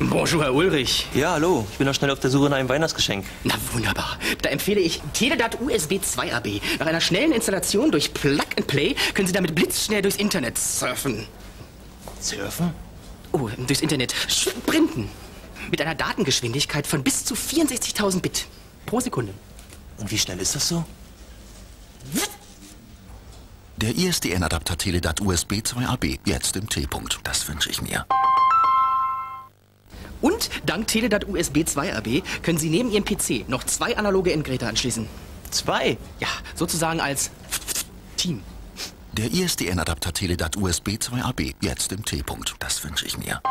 Bonjour, Herr Ulrich. Ja, hallo. Ich bin noch schnell auf der Suche nach einem Weihnachtsgeschenk. Na wunderbar. Da empfehle ich Teledat USB 2 AB. Nach einer schnellen Installation durch Plug and Play können Sie damit blitzschnell durchs Internet surfen. Surfen? Oh, durchs Internet sprinten. Mit einer Datengeschwindigkeit von bis zu 64.000 Bit pro Sekunde. Und wie schnell ist das so? Der ISDN-Adapter Teledat USB 2AB. Jetzt im T-Punkt. Das wünsche ich mir. Und dank Teledat USB 2 AB können Sie neben Ihrem PC noch zwei analoge Endgeräte anschließen. Zwei? Ja, sozusagen als Team. Der ISDN-Adapter Teledat USB 2AB. Jetzt im T-Punkt. Das wünsche ich mir.